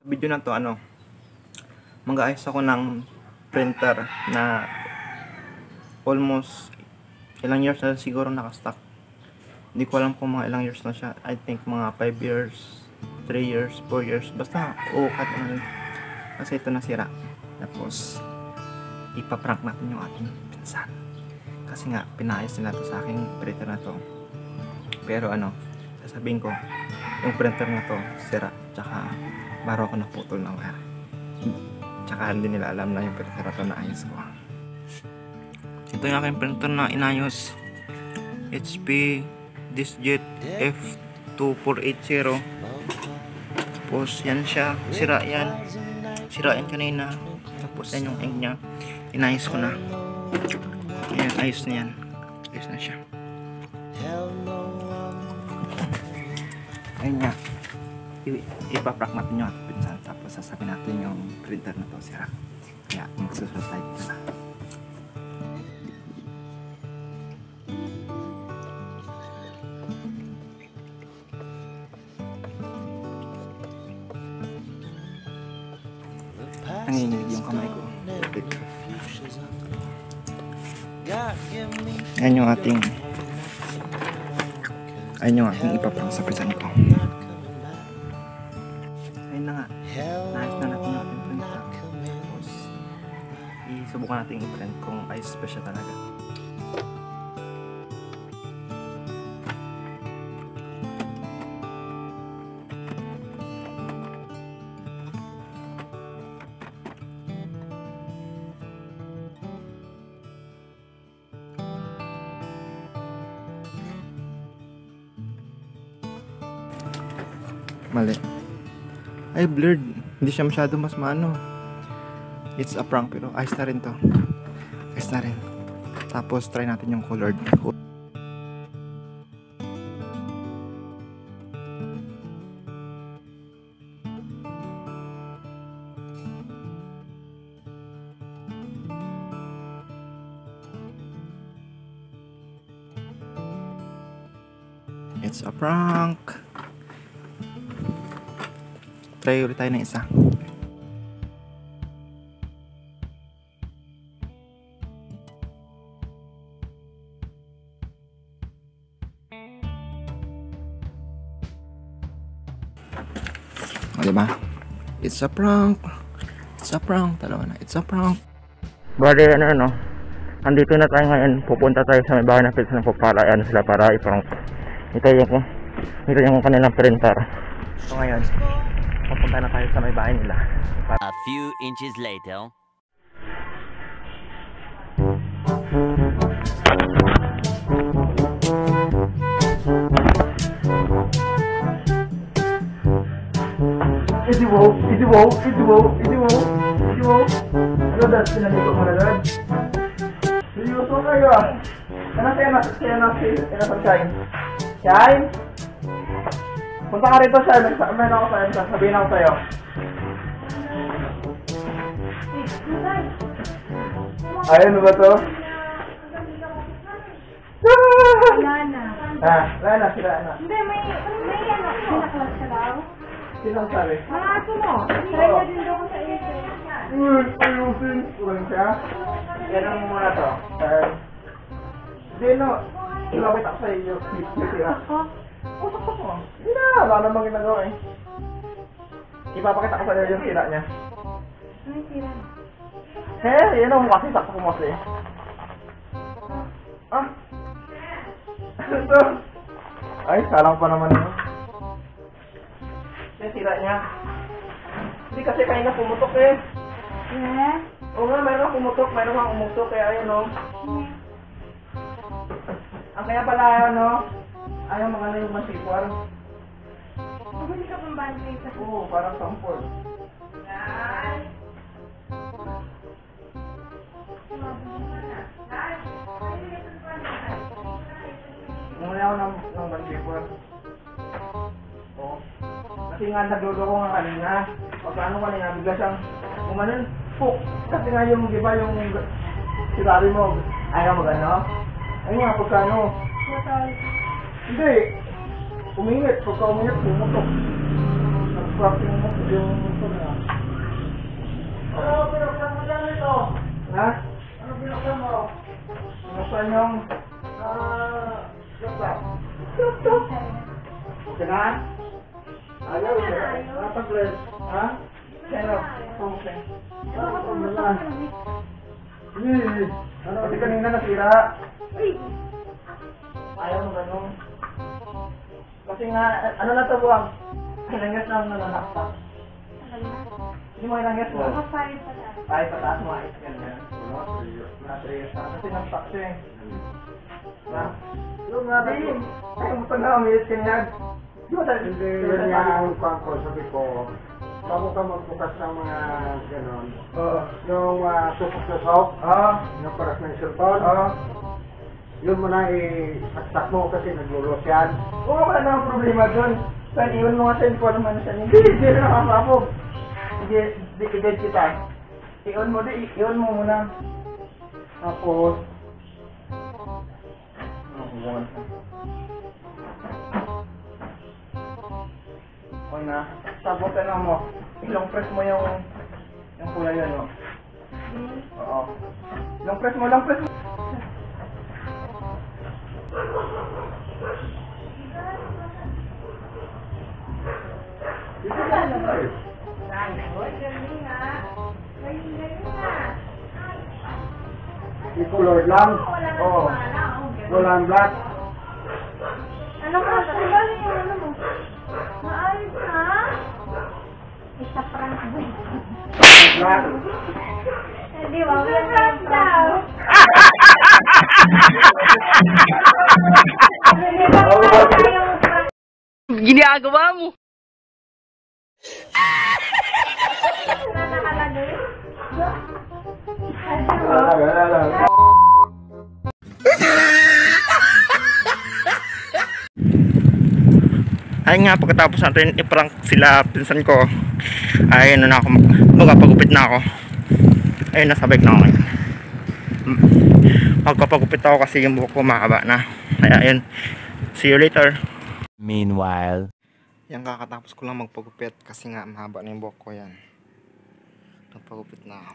video na to ano mag-aayos ako ng printer na almost ilang years na siguro nakastock. Hindi ko alam kung mga ilang years na siya. I think mga 5 years 3 years 4 years. Basta ukat na rin kasi ito nasira. Tapos ipaprank natin yung ating pinsan. Kasi nga pinayos nila to sa aking printer na to. Pero ano sasabihin ko yung printer na to sira. Tsaka baro ako naputol ng wire tsaka hindi nila alam na yung printer na naayos ko. Ito yung aking printer na inayos. HP Disjet F2480 tapos yan siya. Sira yan. Sira yan kanina. Tapos yan yung ink nya inayos ko na. Ayan ayos na yan. Ayos na siya. Ayun nga i- ipaprank natin yung ating pinsan tapos sasabihin natin yung printer na to sira kaya magsusunod tayo dito. Na nanginginig yung kamay ko. Ayan yung ating Ayan yung ating ipaprank sa pinsan ko Ayun na Naayos na natin yung ating printer Tapos Isubukan natin i-print kung ayos pa siya talaga Mali. Ay, blurred. Hindi siya masyado mas maano. It's a prank pero ayos na rin to. Ayos na rin. Tapos try natin yung colored. It's a prank. Try ulit tayo ng isa. O, diba? It's a prank. It's a prank. Dalawa na. It's a prank. Bale, ano, ano. Andito na tayo ngayon. Pupunta tayo sa may bahay na pizza ng pagpalayaan sila para iprank. Ito yung, ito yung kanilang printer. So ngayon, papunta na tayo sa may bahay nila. A few inches later. Easy wow, easy wow, easy wow, easy wow, easy wow. Ano dad, pinalito mo na dad? Seryoso kayo ah. Ano sa'yo na, sa'yo na, sa'yo na, Shine? Shine? Punta ka rito, Shine. Nagsasabihin ako sa'yo, sasabihin ako sa'yo. Ayun ba to? Wala na. Ah, wala na, sila na. Hindi, may, may ano, pinaklas ka daw. Sinang sabi? Mga aso mo. Try na din daw ko sa iyo. Uy, ayusin. Kulang siya. Yan ang muna to. Uh, Hindi no. Ilapit ako sa iyo. Ako? Usap ko. Hindi na. Wala namang ginagawa eh. Ipapakita ko sa iyo yung tira niya. Ano tira? Eh, yan ang kasi sakto ko eh. Ah. Ano to? Ay, salang pa naman yun. Yung tira niya. Hindi kasi kanina pumutok eh. Eh? Oo nga, mayroon pumutok, mayroon kang umutok, kaya ayun o. Ang kaya pala ano, ayaw mga yung masipwar. Bumili ka pang bantay sa Oo, parang sampol. Umuli ako ng, ng masipwar. Oo. Kasi nga nagluloko nga kanina. Pagkano kanina, bigla siyang umanon, puk. Kasi nga yung, di ba, yung sinabi mo, ayaw mag ano? Ayun nga, pagkano, Motor. Hindi. Umingit. Pagka umingit, pumutok. crossing mo yung ito na. Ano binuksan mo lang ito? Ha? Ano binuksan mo? Binuksan yung... Ah... laptop. Laptop? Na? Ayaw Hindi na ayaw. Ah, tablet. Ha? Pero, okay. Ano ka. Eh, Ano? Kasi kanina nasira. Uy! Ayaw mo ganun. Kasi nga, ano na to buwang? Ilang years na ako nananaktak. Tagal na. Hindi mo ilang years Mga na? five pa na. Ay, pataas mo ayos ganyan. Mga 3 years na. Kasi nastak siya eh. Na? Yung nga, di. Ayaw mo pa na umilis ganyan. Di ba tayo? Hindi, yun nga ang kwan ko, sabi ko, bago ka magbukas ng mga gano'n, Oo. yung uh, tusok-tusok, Oo. yung paras ng cellphone. Yun mo na i-saksak mo kasi naglulos yan. Oo, wala namang problema doon. Mo nga sa info naman siya. Hindi, hindi na nakakapog. Hindi, di, i-dead kita. Iwan mo, di, iwan mo muna. Tapos, ka. Okay na. Sabutan na mo. Ilong press mo yung yung kulay yun, no? Oo. Long press mo, long press mo. Dito na lang eh. Galing. Galing, galing lang. Oo. wala. Oh. Walang black. Ano ka? Ano galing yung ano mo? Maayos na? Isa prank boy. Black. Hindi ba? Isa prank daw. Ginagawa mo? Ayun nga, pagkatapos natin i-prank sila pinsan ko, ay ano na ako, magpapagupit na ako. Ayun, nasa bike na ako ngayon. Mm. Magpapagupit ako kasi yung buhok ko mahaba na. Kaya ayun, see you later. Meanwhile. Yan kakatapos ko lang magpagupit kasi nga mahaba na yung buhok ko yan. Nagpagupit na ako.